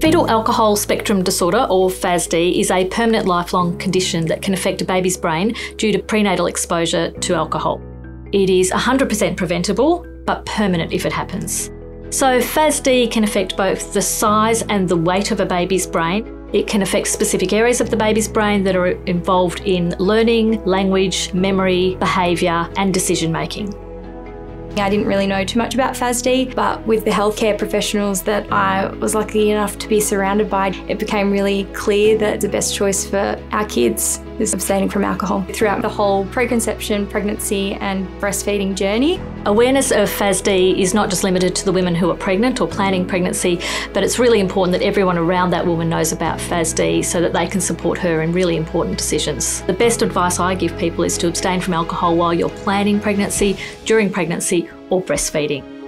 Fetal alcohol spectrum disorder, or FASD, is a permanent lifelong condition that can affect a baby's brain due to prenatal exposure to alcohol. It is 100% preventable, but permanent if it happens. So, FASD can affect both the size and the weight of a baby's brain. It can affect specific areas of the baby's brain that are involved in learning, language, memory, behaviour, and decision making. I didn't really know too much about FASD, but with the healthcare professionals that I was lucky enough to be surrounded by, it became really clear that the best choice for our kids is abstaining from alcohol throughout the whole preconception, pregnancy, and breastfeeding journey. Awareness of FASD is not just limited to the women who are pregnant or planning pregnancy, but it's really important that everyone around that woman knows about FASD so that they can support her in really important decisions. The best advice I give people is to abstain from alcohol while you're planning pregnancy, during pregnancy, or breastfeeding.